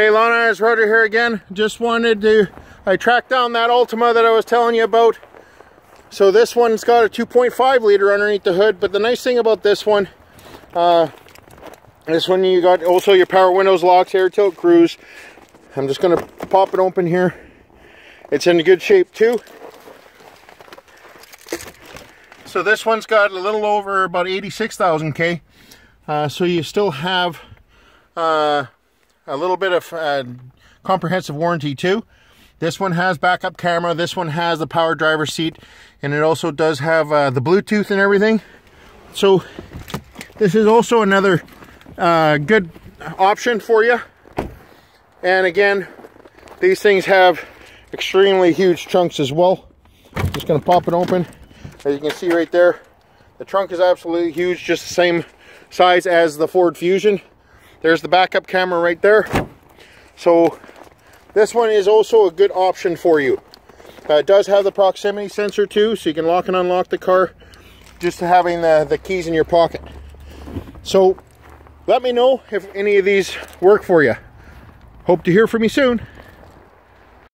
Hey, Lawn Irons Roger here again. Just wanted to, I tracked down that Altima that I was telling you about. So this one's got a 2.5 liter underneath the hood, but the nice thing about this one, uh, this one you got also your power windows, locks, air tilt, cruise. I'm just gonna pop it open here. It's in good shape too. So this one's got a little over about 86,000 K. Uh, so you still have uh, a little bit of uh, comprehensive warranty too. This one has backup camera. This one has the power driver seat. And it also does have uh, the Bluetooth and everything. So this is also another uh, good option for you. And again, these things have extremely huge trunks as well. Just gonna pop it open. As you can see right there, the trunk is absolutely huge, just the same size as the Ford Fusion. There's the backup camera right there. So this one is also a good option for you. Uh, it does have the proximity sensor too, so you can lock and unlock the car just having the, the keys in your pocket. So let me know if any of these work for you. Hope to hear from you soon.